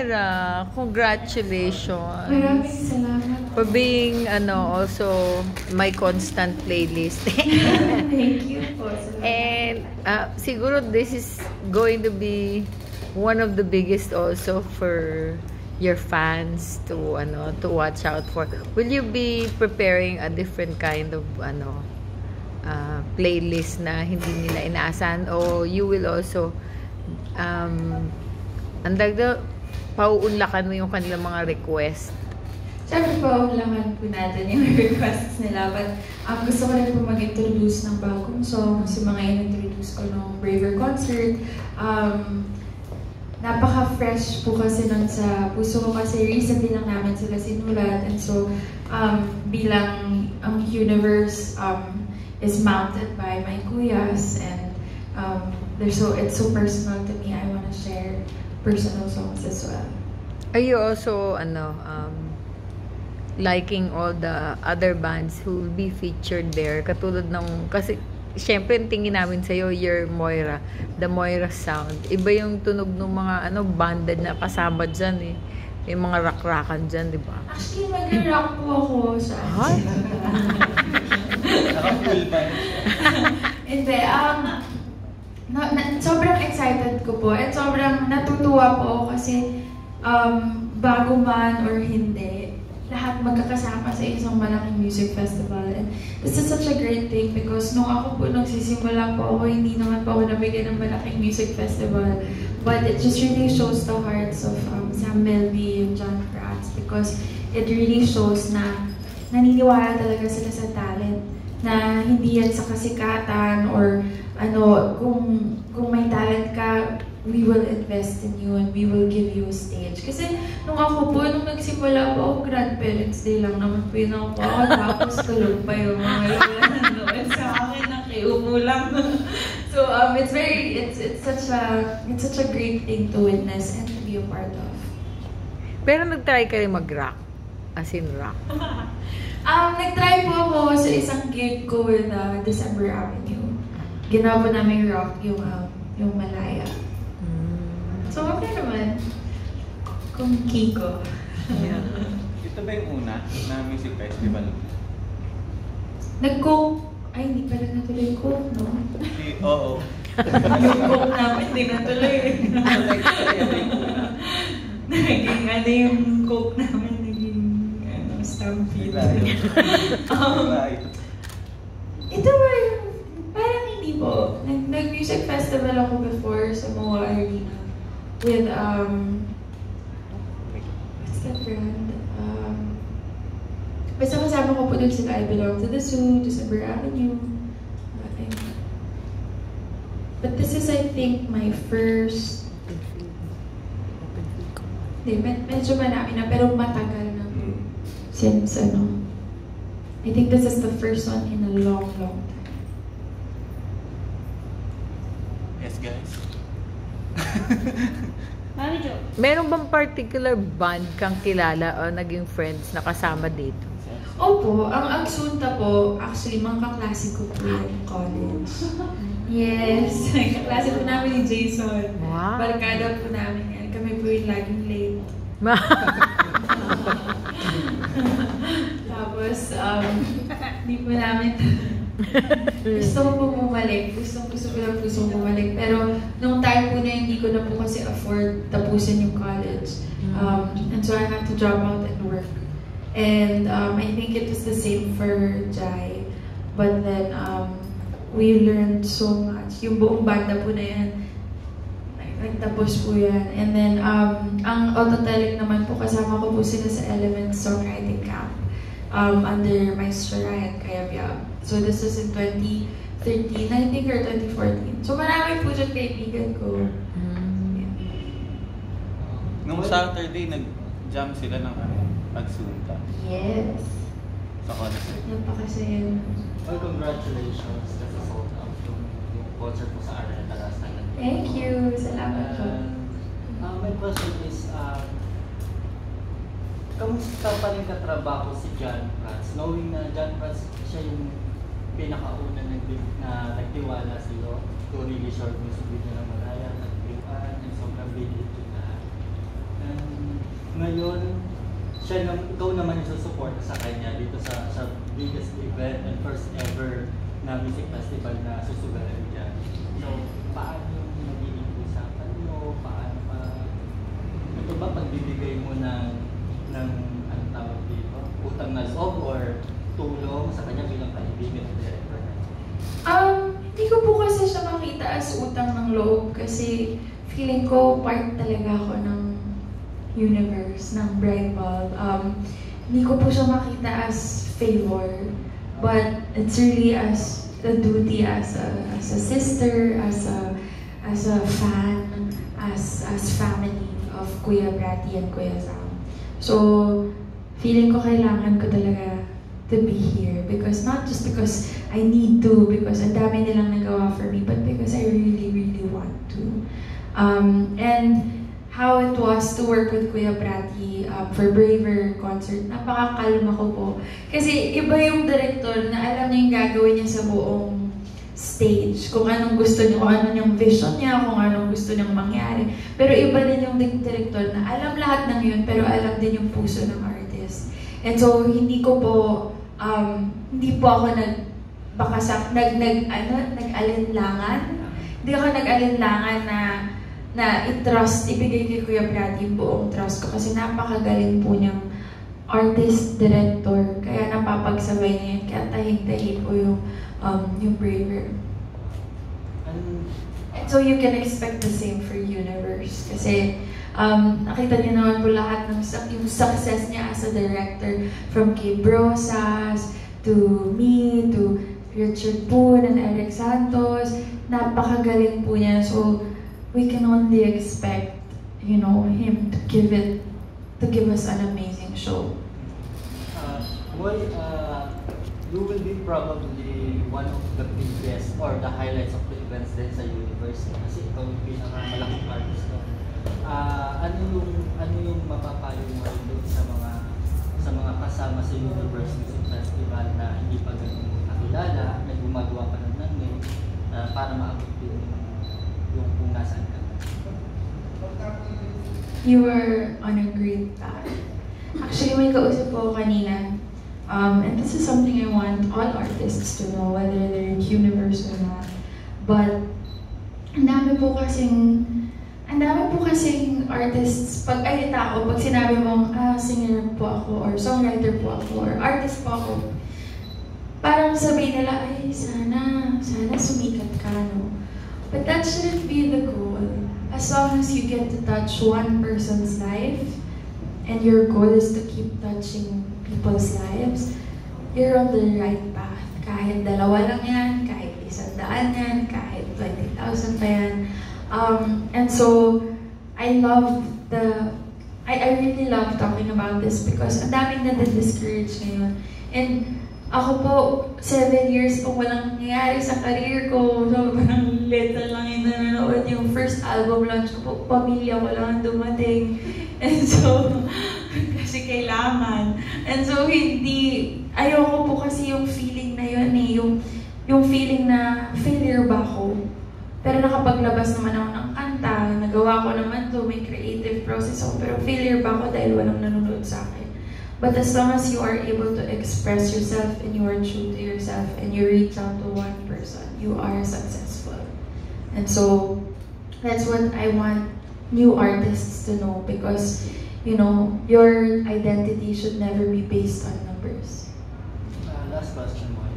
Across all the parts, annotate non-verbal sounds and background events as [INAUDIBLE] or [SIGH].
Moira, congratulations. Maraming salamat. For being, ano, also my constant playlist. [LAUGHS] Thank you po. Salamat. And uh, siguro this is going to be one of the biggest also for your fans to ano to watch out for. Will you be preparing a different kind of ano uh, playlist na hindi nila inaasahan o you will also um ang dagdag pauunlakan mo yung kanilang mga request Siyempre po, ulangan po natin yung [LAUGHS] requests nila. But um, gusto ko rin po mag-introduce ng bagong song. Kasi mga in-introduce ko nung Braver concert. Um, napaka-fresh po kasi nun sa puso ko kasi recently lang namin sila sinulat. And so, um, bilang ang universe um, is mounted by my kuyas and um, they're so, it's so personal to me. I want to share personal songs as well. Are you also ano um, liking all the other bands who will be featured there? Katulad ng kasi syempre yung tingin namin sa you're Moira, the Moira sound. Iba yung tunog ng mga ano banded na kasama diyan eh. May mga rock-rockan diyan, di ba? Actually, mag-rock po ako sa Ay? Naka-full band. [LAUGHS] Hindi, um, na, na, sobrang excited ko po at sobrang natutuwa po kasi um, bago man or hindi, lahat magkakasama sa isang malaking music festival. And this is such a great thing because nung ako po nagsisimula po ako, hindi naman po ako nabigyan ng malaking music festival. But it just really shows the hearts of um, Sam Melby and John Kratz because it really shows na naniniwala talaga sila sa talent na hindi yan sa kasikatan or ano, kung, kung may talent ka, we will invest in you and we will give you a stage. Kasi nung ako po, nung nagsimula po ako, grandparents day lang naman po yun ako ako, [LAUGHS] tapos tulog pa yung mga lola nanonood sa akin, nakiupo lang. [LAUGHS] so um, it's very, it's, it's such a, it's such a great thing to witness and to be a part of. Pero nag-try ka rin mag-rock. As in rock. [LAUGHS] Um, nag-try po ako sa isang gig ko with uh, December Avenue. Ginawa po namin rock yung, um, yung Malaya. Mm. So, okay naman. Kung Kiko. [LAUGHS] Ito ba yung una na music festival? Nag-coke. Ay, hindi pala natuloy yung coke, no? Si, oo. [LAUGHS] yung coke namin, hindi natuloy. [LAUGHS] naging ano yung coke namin, stampede. Layo. [LAUGHS] um, ito ba yung, parang hindi po. Nag- Nag-music festival ako before sa MOA Arena with, um, what's that brand? Um, basta kasama ko po dun sila I Belong to the Zoo, December Avenue. But this is, I think, my first Hindi, med- medyo marami na, pero matagal. Since, ano, I think this is the first one in a long, long time. Yes, guys. Mami Jo. Meron bang particular band kang kilala o naging friends na kasama dito? Opo, ang ang Sunta po, actually, mga kaklase ko po yung college. [LAUGHS] Yes, [LAUGHS] kaklase po namin ni Jason. Wow. Barkada po namin yan. Kami po yung laging late. [LAUGHS] Tapos, um, [LAUGHS] hindi po namin [LAUGHS] gusto ko po bumalik. Gusto, gusto ko lang gusto bumalik. Pero, nung time po na hindi ko na po kasi afford tapusin yung college. Um, and so, I had to drop out and work. And um, I think it was the same for Jai. But then, um, we learned so much. Yung buong banda po na yan, nag- nagtapos po yan. And then, um, ang Autotelic naman po, kasama ko po sila sa Elements Songwriting Camp um, under Maestro Ryan Kayabia. So this was in 2013, I think, or 2014. So marami po dyan kaibigan ko. Mm. Nung Saturday, nag-jam sila ng ano, pagsunta Yes. sa concert. Napakasaya. Well, congratulations. That's a sold out yung, yung concert po sa Arena. Thank you. Salamat po. And, uh, my question is, uh, kamusta pa rin katrabaho si John Prats? Knowing na John Prats, siya yung pinakauna nag na nagtiwala sa iyo to really short music video ng Malaya, nagtiwaan, and sobrang big yun na. And ngayon, siya nam, ikaw naman yung susuporta sa kanya dito sa, sa biggest event and first ever na music festival na susugalan dyan. So, paano yung nagiging usapan nyo? Paano pa? Ito ba pagbibigay mo ng, ng ano tawag dito? Utang na loob or tulong sa kanya bilang kaibigan at director? Um, hindi ko po kasi siya makita as utang ng loob kasi feeling ko part talaga ako ng universe, ng Bright Bulb. Um, hindi ko po siya makita as favor, but it's really as a duty as a, as a sister, as a, as a fan, as, as family of Kuya Brati and Kuya Sam. So, feeling ko kailangan ko talaga to be here because not just because I need to because ang dami nilang nagawa for me but because I really really want to. Um, and how it was to work with Kuya Brati um, for Braver concert napakakalma ko po. Kasi iba yung director na alam niya yung gagawin niya sa buong stage kung anong gusto niya, kung anong yung vision niya, kung anong gusto niyang mangyari. Pero iba din yung director na alam lahat ng yun, pero alam din yung puso ng artist. And so, hindi ko po um, hindi po ako nag baka nag, nag, ano, nag-alinlangan. Hindi ako nag-alinlangan na na i-trust, ibigay kay Kuya Brad yung buong trust ko kasi napakagaling po niyang artist, director, kaya napapagsabay niya yun, kaya tahig-tahig po yung, um, yung Braver. And And so you can expect the same for Universe. Kasi um, nakita niyo naman po lahat ng yung success niya as a director from kay Brosas to me to Richard Poon and Eric Santos. Napakagaling po niya. So we can only expect, you know, him to give it, to give us an amazing show. Uh, well, uh, you will be probably one of the biggest or the highlights of the events din sa universe kasi ikaw yung pinakamalaking artist no? Ah, ano yung ano yung mapapayo mo doon sa mga sa mga kasama sa Universe Music Festival na hindi pa ganun nakilala, na gumagawa pa ng nangyay uh, para maabot din yung, kung nasaan ka. You are on a great path. Actually, may kausap po kanina. Um, and this is something I want all artists to know, whether they're in universe or not. But, ang dami po kasing, ang dami po kasing artists, pag ay tao, pag sinabi mong, ah, singer po ako, or songwriter po ako, or artist po ako, parang sabihin nila, ay, sana, sana sumikat ka, no? But that shouldn't be the goal. As long as you get to touch one person's life, and your goal is to keep touching people's lives, you're on the right path. Kahit dalawa lang yan, kahit isang daan yan, kahit 20,000 pa yan. Um, and so, I love the, I, I really love talking about this because ang daming na-discourage ngayon. And ako po, seven years po walang nangyayari sa career ko. Sobrang little lang yung nanonood. Yung first album launch ko po, pamilya ko lang ang dumating. [LAUGHS] And so, kailangan. And so, hindi, ayoko po kasi yung feeling na yun eh. Yung, yung feeling na failure ba ako? Pero nakapaglabas naman ako ng kanta, nagawa ko naman to, may creative process ako. Pero failure ba ako dahil walang nanonood sa akin? But as long as you are able to express yourself and you are true to yourself and you reach out to one person, you are successful. And so that's what I want new artists to know because you know your identity should never be based on numbers. Uh, last question mo.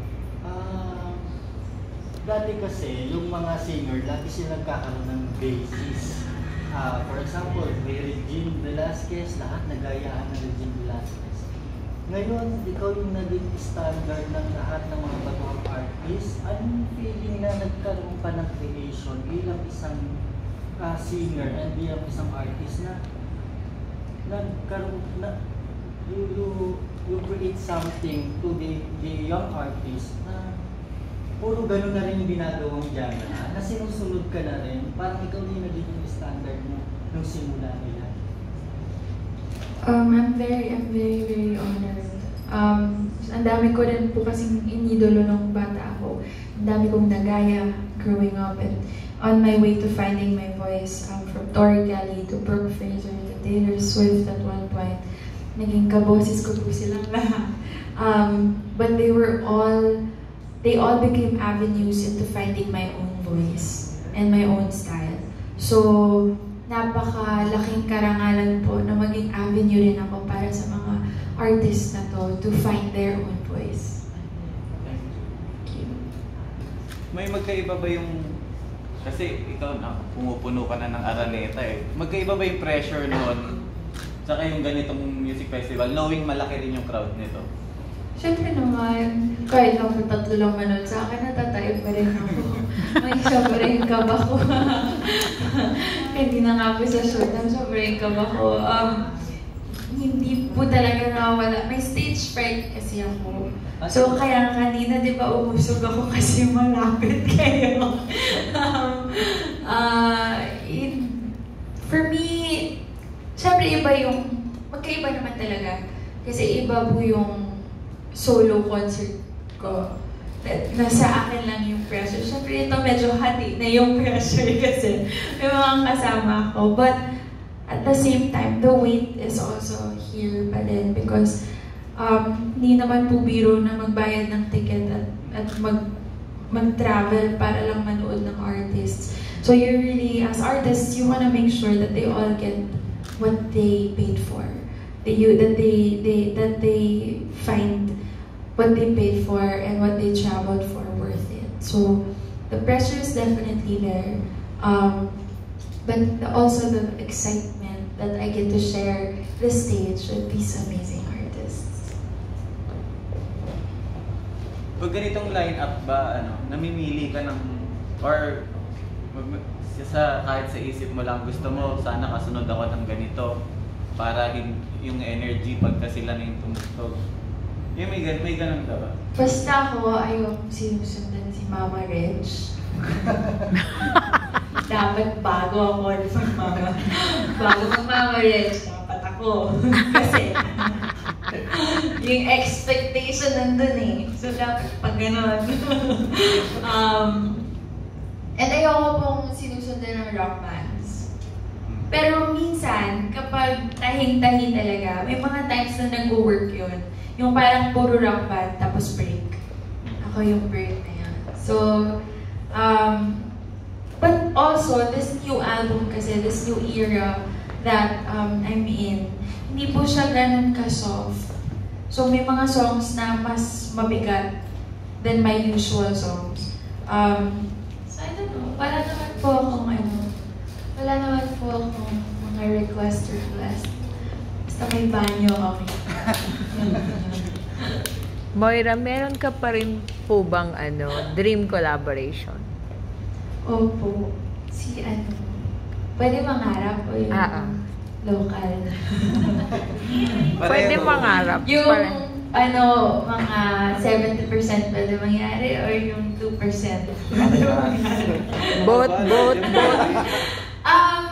Ah, dati kasi, yung mga singer, lagi sila nagkakaroon ng basis. Ah, for example, may Regine Velasquez, lahat nagayaan ng Regine Velasquez. Ngayon, ikaw yung naging standard ng lahat ng mga baguhang artist. Anong feeling na nagkaroon pa ng creation bilang isang ah, singer and bilang isang artist na nagkaroon na you, you, you create something to the, the young artist na puro ganun na rin yung ginagawang genre na sinusunod ka na rin parang ikaw din nagiging standard mo nung simula nila Um, I'm very, I'm very, very honored. Um, ang dami ko rin po kasing inidolo nung bata ako. Ang dami kong nagaya growing up and on my way to finding my voice um, from Tori Kelly to Brooke Fraser to Taylor Swift at one point, naging kaboses ko po silang lahat. [LAUGHS] Um, but they were all, they all became avenues into finding my own voice and my own style. So, napakalaking karangalan po na maging avenue rin ako para sa mga artists na to to find their own voice. Thank you. May magkaiba ba yung... Kasi ikaw na, pumupuno ka na ng Araneta eh. Magkaiba ba yung pressure noon? Saka yung ganitong music festival, knowing malaki rin yung crowd nito. Siyempre naman, kahit lang po tatlo lang manood sa akin, natatayo pa rin ako. [LAUGHS] May sobrang kaba ko. [LAUGHS] Hindi na nga po sa show, na sobrang kaba ko. Um, hindi po talaga nawawala. May stage fright kasi ako. So, kaya kanina, di ba, umusog ako [LAUGHS] kasi malapit kayo. um, uh, [LAUGHS] in, for me, syempre iba yung, magkaiba naman talaga. Kasi iba po yung solo concert ko. Na- Nasa akin lang yung pressure. Syempre ito medyo hati na yung [LAUGHS] pressure kasi may mga kasama ko. But at the same time, the weight is also here pa din because um, hindi naman po biro na magbayad ng ticket at, at mag, mag-travel para lang manood ng artists. So you really, as artists, you wanna make sure that they all get what they paid for. That you that they they that they find what they paid for and what they traveled for worth it. So the pressure is definitely there, um, but also the excitement that I get to share the stage with these amazing Pag ganitong line-up ba, ano, namimili ka ng, or sa, kahit sa isip mo lang, gusto mo, sana kasunod ako ng ganito para hin- yung energy pagka sila na yung tumugtog. Yung may, gan- may ganun ka ba? Basta ako, ayaw sinusundan si Mama Reg. [LAUGHS] dapat bago ako sa Mama. Bago mag Mama Reg, dapat ako. [LAUGHS] Kasi, [LAUGHS] yung expectation nandun eh. So, pag ganun. [LAUGHS] um, and ayoko pong sinusundan ng rock bands. Pero minsan, kapag tahing-tahi talaga, may mga times na nag-work yun. Yung parang puro rock band, tapos break. Ako yung break na yun. So, um, but also, this new album kasi, this new era that um, I'm in, hindi po siya ganun ka-soft. So, may mga songs na mas mabigat than my usual songs. Um, so, I don't know. Wala naman po akong ano, wala naman po akong mga request request. Basta may banyo kami. [LAUGHS] Moira, meron ka pa rin po bang ano, dream collaboration? Opo. Si ano, pwede mangarap o yung Ah, ah. Local. [LAUGHS] Pwede mangarap. yung Pare- ano, mga 70% pwede mangyari or yung 2% pwede mangyari. Both, both, both. Um,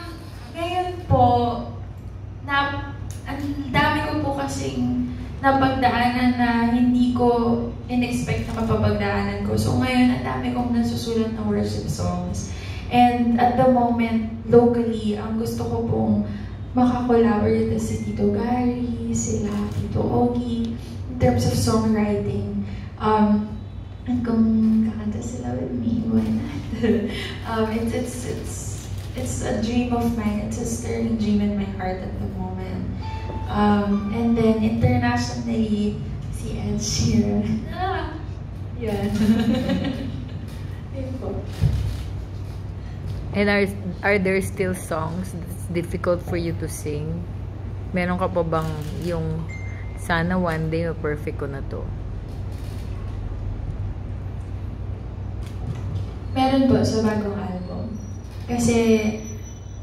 ngayon po, na, ang dami ko po kasing napagdaanan na hindi ko in-expect na mapapagdaanan ko. So ngayon, ang dami kong nasusulat ng worship songs. And at the moment, locally, ang gusto ko pong makakolaborate si Tito Gary, sila Tito Ogie, in terms of songwriting. Um, and kung kakanta sila with me, why not? [LAUGHS] um, it's, it's, it's, it's a dream of mine. It's a stirring dream in my heart at the moment. Um, and then internationally, si Ed Sheeran. [LAUGHS] Ah, [LAUGHS] yan. And are, are there still songs difficult for you to sing? Meron ka pa bang yung sana one day ma-perfect ko na to? Meron po sa bagong album. Kasi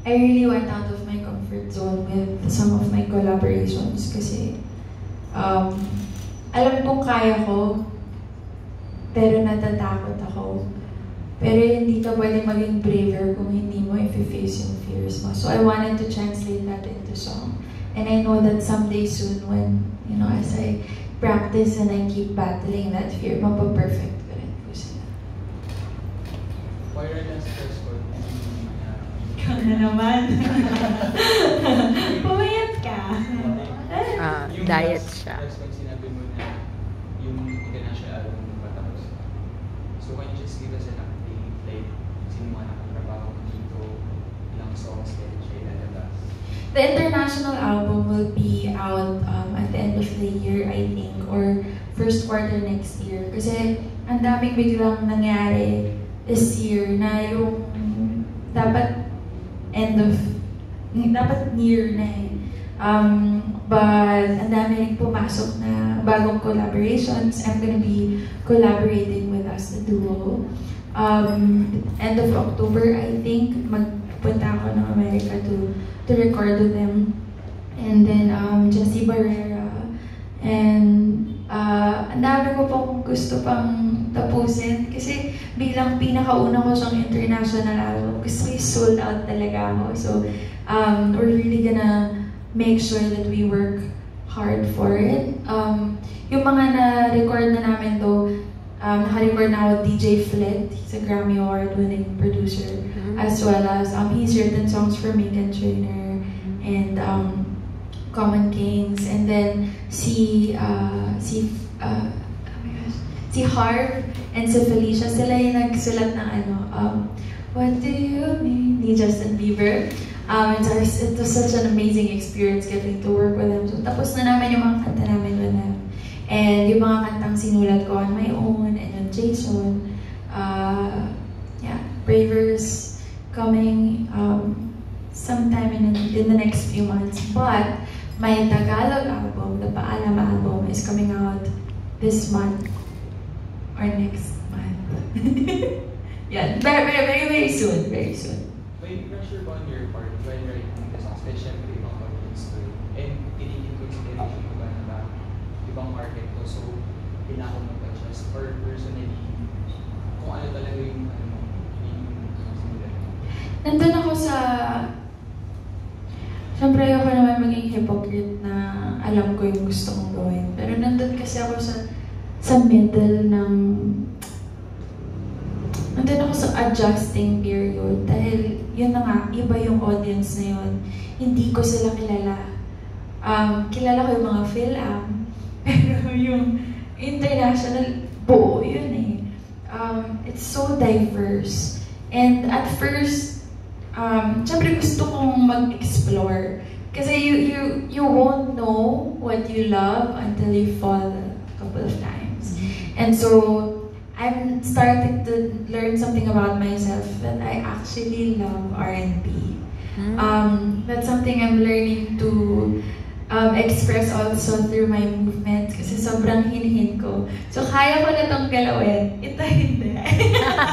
I really went out of my comfort zone with some of my collaborations kasi um, alam kong kaya ko pero natatakot ako. Pero hindi ka pwede maging braver kung hindi mo i-face yung fears mo. So I wanted to translate that into song. And I know that someday soon when, you know, as I practice and I keep battling that fear, mapaperfect ko rin po sila. Moira yung stress ko. Ikaw na naman. [LAUGHS] Pumayat ka. Nagda-diet last- siya. Last pag sinabi mo na yung international album mo patapos. So can you just give us an update? Like, sino mga nakatrabaho dito? Ilang songs kailan siya ilalabas? The international album will be out um, at the end of the year, I think, or first quarter next year. Kasi ang daming biglang nangyari this year na yung dapat end of, dapat near na eh. Um, but ang dami rin pumasok na bagong collaborations. I'm gonna be collaborating with us, the duo. Um, end of October, I think, magpunta ako ng America to to record with them. And then um, Jessie Barrera. And uh, ang dami ko pong gusto pang tapusin. Kasi bilang pinakauna ko siyang international album, kasi sold out talaga ako. So um, we're really gonna make sure that we work hard for it. Um, yung mga na-record na namin though, um, naka-record na ako DJ Flit. He's a Grammy Award-winning producer as well as um, he's written songs for Megan Trainor and um, Common Kings. And then si uh, si uh, oh my gosh, si Harv and si Felicia sila yung nagsulat ng ano um, What do you mean? Ni Justin Bieber. Um, it's, our- it was such an amazing experience getting to work with them so tapos na namin yung mga kanta namin with them and yung mga kantang sinulat ko on my own and on Jason uh, yeah Bravers coming um, sometime in, in the next few months. But my Tagalog album, the Paalam album, is coming out this month or next month. [LAUGHS] yeah, very, very, very, very soon, very soon. May pressure ba on your part when writing? Ibang market to? So, kailangan mo mag-adjust or personally, kung ano talaga yung ano mo. Nandun ako sa... Siyempre ayoko naman maging hypocrite na alam ko yung gusto kong gawin. Pero nandun kasi ako sa sa middle ng... Nandun ako sa adjusting period. Dahil yun na nga, iba yung audience na yun. Hindi ko sila kilala. Um, kilala ko yung mga Phil-Am. Yung international, buo yun eh. Um, it's so diverse. And at first, um, syempre gusto kong mag-explore. Kasi you, you, you won't know what you love until you fall a couple of times. And so, I'm starting to learn something about myself that I actually love R&B. Um, that's something I'm learning to um, express also through my movements kasi sobrang hinihin ko. So, kaya ko na itong galawin. Ito hindi.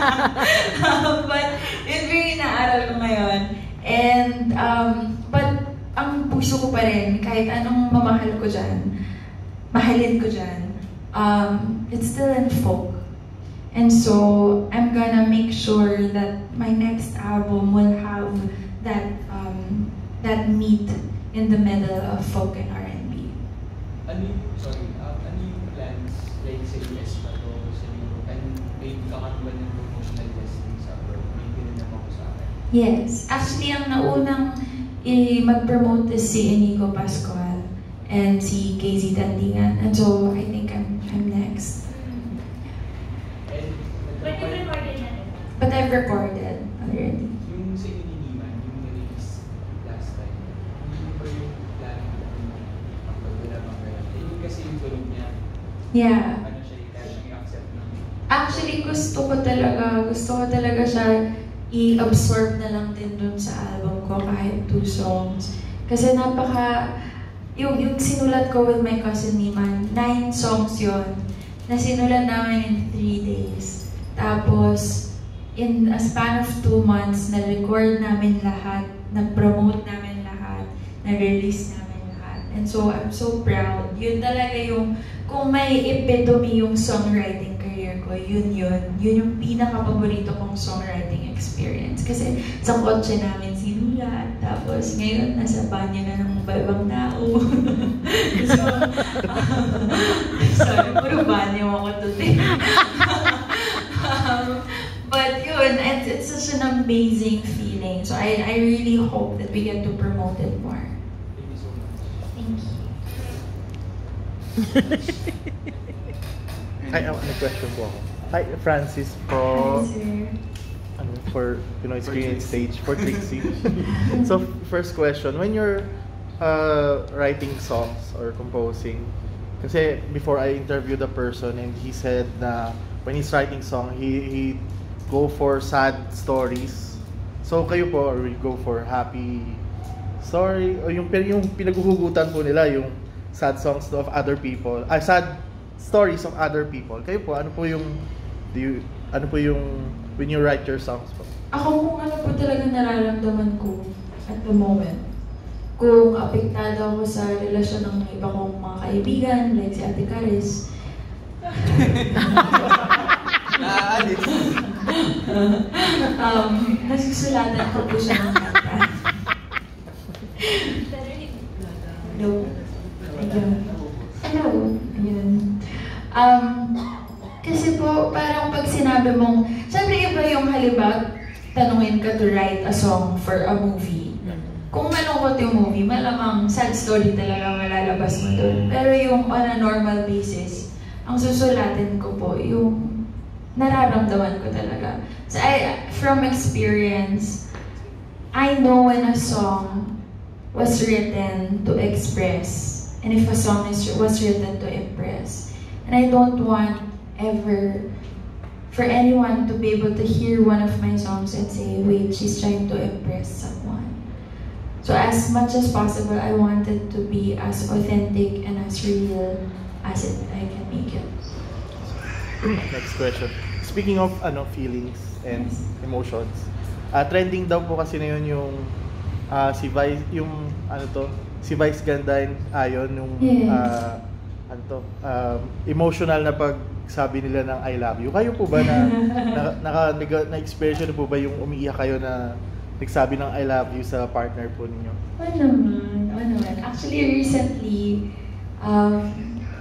[LAUGHS] um, but, yun yung inaaral ko ngayon. And, um, but, ang puso ko pa rin, kahit anong mamahal ko dyan, mahalin ko dyan, um, it's still in folk. And so, I'm gonna make sure that my next album will have that um, that meet in the middle of folk and R&B. Ano yung, sorry, um, ano yung plans like sa US pa to, sa Europe, and may kakaroon ba ng promotional testing sa abroad? May ganun naman ko sa akin. Yes. Actually, ang naunang i- mag-promote is si Inigo Pascual and si KZ Tandingan. And so, I think I'm, I'm next. But you nagpapal- recorded na. But I've recorded already. Yeah. ano siya, ng Actually, gusto ko talaga, gusto ko talaga siya i-absorb na lang din dun sa album ko kahit two songs. Kasi napaka, yung, yung sinulat ko with my cousin Niman, nine songs yon na sinulat namin in three days. Tapos, in a span of two months, na-record namin lahat, na-promote namin lahat, na-release namin lahat. And so, I'm so proud. Yun talaga yung, kung may epitome yung songwriting career ko, yun yun. Yun yung pinaka-paborito kong songwriting experience. Kasi sa kotse namin sinulat, tapos ngayon nasa banyo na ng ibang tao. [LAUGHS] so, [LAUGHS] sorry, puro banyo ako today. [LAUGHS] um, but yun, it's, it's such an amazing feeling. So I, I really hope that we get to promote it more. Thank you so much. Thank you. [LAUGHS] Ay, ano question po ako. Hi, Francis po. Hi, ano, for Pinoy Screen Stage for Trixie. [LAUGHS] so first question, when you're uh, writing songs or composing, kasi before I interviewed the person and he said na when he's writing song, he he go for sad stories. So kayo po, or will go for happy story o yung yung pinaghuhugutan po nila yung sad songs of other people, ah, sad stories of other people. Kayo po, ano po yung do you, ano po yung when you write your songs po? Ako kung ano po talaga nararamdaman ko at the moment. Kung apektado ako sa relasyon ng iba kong mga kaibigan, like si Ate Caris, [LAUGHS] Naaalis. [LAUGHS] um, nasusulatan ko po siya ng kanta. Hello. Ayun. Hello. Ayun. Um, kasi po, parang pag sinabi mong, syempre iba yung halibag, tanungin ka to write a song for a movie. Kung malungkot yung movie, malamang sad story talaga malalabas mo doon. Pero yung on a normal basis, ang susulatin ko po, yung nararamdaman ko talaga. So I, from experience, I know when a song was written to express, and if a song is, was written to impress. And I don't want ever for anyone to be able to hear one of my songs and say, wait, she's trying to impress someone. So as much as possible, I wanted to be as authentic and as real as it, I can make it. Next question. Speaking of ano feelings and emotions, ah trending daw po kasi na yun yung ah, si Vice, yung ano to, si Vice Ganda and Ayon, yung Yes. ah, ano to, um, emotional na pag sabi nila ng I love you. Kayo po ba na, [LAUGHS] na, naka, nag- na-experience na po ba yung umiiyak kayo na nagsabi ng I love you sa partner po ninyo? Oo naman, oo naman. Actually, recently, um,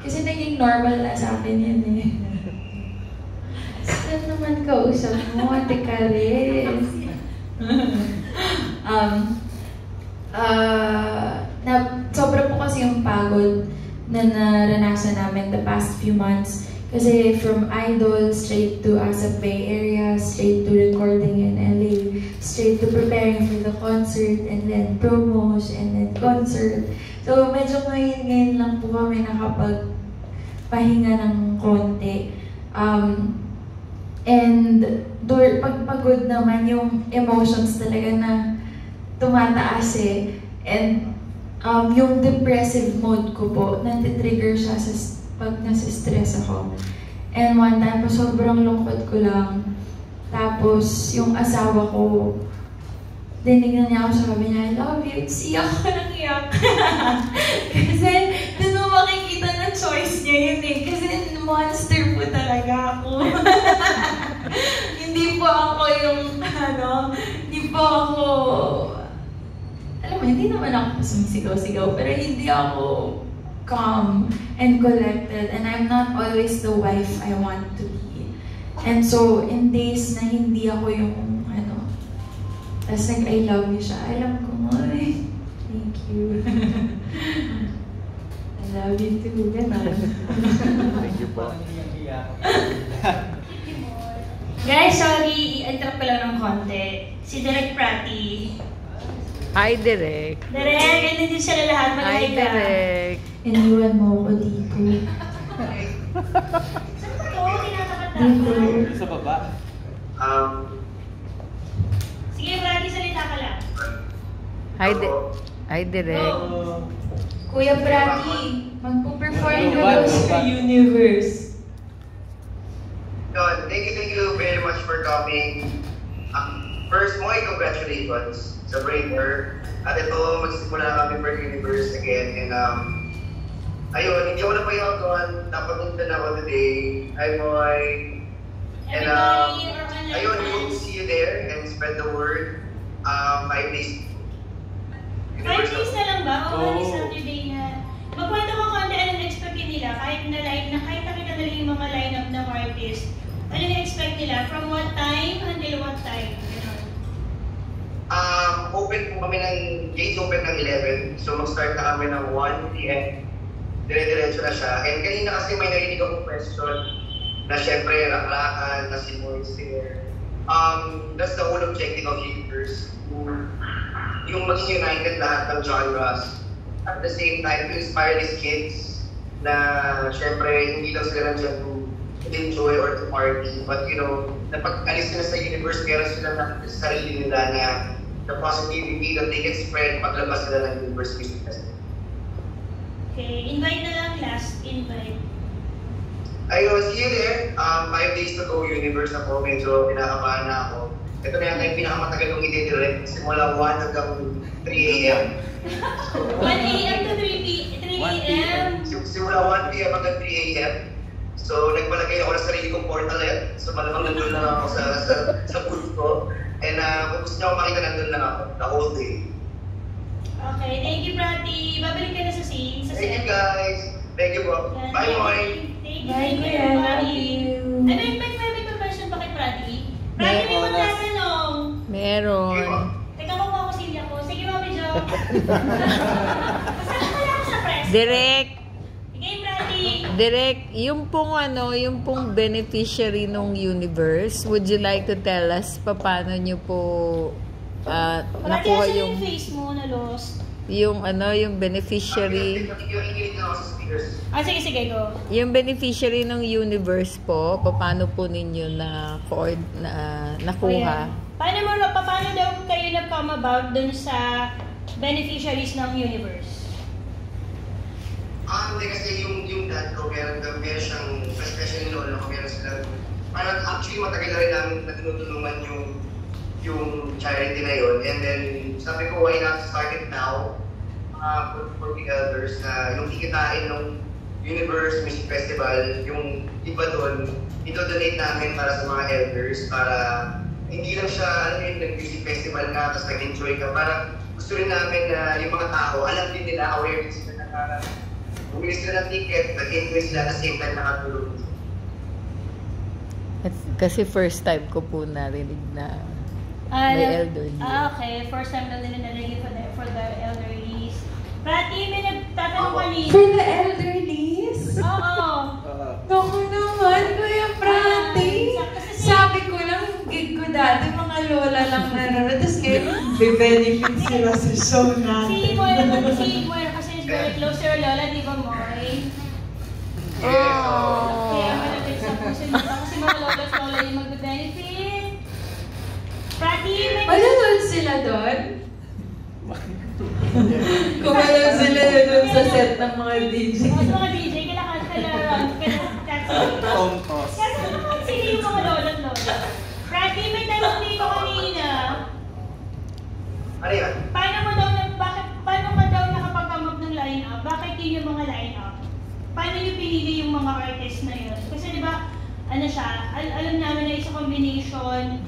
kasi naging normal na sa akin yun eh. Saan naman kausap mo, Ate Karis? um, uh, na, sobra po kasi yung pagod na naranasan namin the past few months. Kasi from Idol, straight to ASAP Bay Area, straight to recording in LA, straight to preparing for the concert, and then promos, and then concert. So medyo ngayon-ngayon lang po kami nakapag pahinga ng konti. Um, and dur pag pagod naman yung emotions talaga na tumataas eh. And um, yung depressive mode ko po, natitrigger siya sa pag nasa stress ako. And one time po, sobrang lungkot ko lang. Tapos, yung asawa ko, dinignan niya ako, sabi niya, I love you. Tapos iyak ko ng iyak. [LAUGHS] Kasi, doon mo makikita na choice niya yun eh. Kasi monster po talaga ako. [LAUGHS] hindi po ako yung, ano, hindi po ako, alam mo, hindi naman ako sumisigaw-sigaw, pero hindi ako calm and collected and I'm not always the wife I want to be. And so, in days na hindi ako yung, ano, tapos nag-I love you siya, alam ko eh, thank you. [LAUGHS] I love you too, gano'n. Thank you po. Guys, sorry, i-interrupt ko lang ng konti. Si Direk Prati. Hi, Direk. Direk, hindi din sila lahat. Hi, Malamig ka. Direk. Iniwan mo ako dito. Saan ba ito? Tinatapat na Dito. ako. Sa baba. Um, Sige, Prati, salita ka lang. Hi, Di Hi, Direk. Oh. Kuya Brati, magpo-perform ka daw sa universe. yun, thank you, thank you very much for coming. Um, first mo, ay congratulations sa Brainer. At ito, magsisimula na kami for Universe again. And um, ayun, hindi ako napayagan. Napapunta na ako today. Hi, Moy. And um, ayun, we hope to see you there and spread the word. Um, five days. Five days na lang ba? O oh. Saturday na. Magkwento ko konti anong expect nila kahit na line na kahit nakita nila yung mga lineup ng artist. Ano na-expect nila? From what time until what time? Ganon. Um, open po kami ng, gate open ng 11. So mag-start na kami ng 1 p.m. dire-diretso na siya. And kanina kasi may narinig akong question na syempre raklakan, na si Moise there. Um, that's the whole objective of Universe. Yung, yung maging united lahat ng genres. At the same time, to inspire these kids na syempre hindi lang sila nandiyan enjoy or to party. But you know, na pag alis sila sa universe, meron sila sa sarili nila na the positivity that they can spread paglabas sila ng universe festival. Okay, invite na lang last invite. Ayun, see you there. Um, five days to go, universe ako. Medyo pinakabahan na ako. Ito na yata yung pinakamatagal kong i-direct. Simula 1 hanggang 3 a.m. 1 a.m. to 3 p- 3 a.m. Sim- Simula 1 p.m. hanggang 3 a.m. So, nagpalagay ako ng sarili kong portalet. So, malamang nandun lang ako sa, sa, sa booth ko. And uh, kung gusto niyo ako makita, nandun lang ako. The whole day. Okay, thank you, Brati. Babalik ka na sa scene, sa Thank you guys. Thank you, bro. Yan, Bye, thank Moy. you. Thank you, Bye, thank you, you. Ano yung may may may question ba kay Brati? Brati, may magtatanong. Meron. Teka, makuha ko silya ko. Sige, Mami Jo. [LAUGHS] Kasama pala ako sa press. Direct, Brati. Direct, yung pong ano, yung pong beneficiary ng universe, would you like to tell us paano nyo po Brati, nakuha yung yung face mo na lost? yung ano, yung beneficiary na. Ah, sige, sige, go. Yung beneficiary ng universe po, paano po ninyo na, coord, na nakuha? Ayan. Paano mo, pa- paano daw kayo nag-come about dun sa beneficiaries ng universe? Ah, hindi kasi yung yung dad ko, meron, meron siyang, especially yung lolo ko, meron silang, parang actually matagal na rin namin na tinutulungan yung yung charity na yun. And then, sabi ko, why not start it now uh, for, for the elders na yung kikitain ng Universe Music Festival, yung iba doon, ito-donate namin para sa mga elders, para hindi lang siya, ano yun, nag-music festival ka, tapos nag-enjoy ka. Para gusto rin namin na yung mga tao, alam din nila, aware din sila na bumili sila ng ticket, at the same time nakatulog. At- Kasi first time ko po narinig na Ah, May na- elderly. Ah, okay. First time na nila nalagay for the, for the elderlies. Prati, may nagtatanong kanina. For the elderlies? Oo. Naku naman, Kuya Prati. Sabi ko lang, gig ko dati, mga lola lang nanonood. Tapos ngayon, be-benefit sila sa show Si natin. Moira, si Moira kasi is very close her lola, di ba, Moy? Kaya malapit sa puso nila kasi mga lola at lola yung magbe-benefit. Prati, may Manonood sila doon? Kumanood sila doon sa set ng mga DJ. Mas mga DJ, kailangan kailangan kailangan Phone toss. Kasi naman sila yung mga lola at lola. Prati, may tanong dito kanina. Ano yan? Paano mo daw, na- bakit, paano ka daw nakapag-come up ng line-up? Bakit yun yung mga line-up? Paano nyo pinili yung mga artist na yun? Kasi di ba, ano siya, al- alam namin na isa combination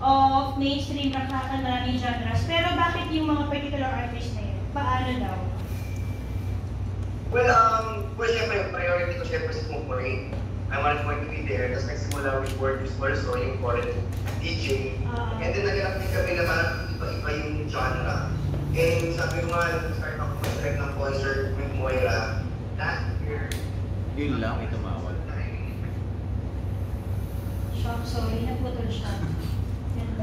of mainstream rock maraming genres. Pero bakit yung mga particular artist na yun? Paano daw? Well, um, well, syempre, priority ko syempre si Kumuri. I wanted Moy to be there. Tapos nagsimula with Word is also yung foreign DJ. Ah. And then naghanap din kami na parang iba-iba yung genre. And sabi ko nga, nag-start ako mag-direct ng concert with Moira. Year, Yun lang, may tumawag. Shock, sorry, naputol siya.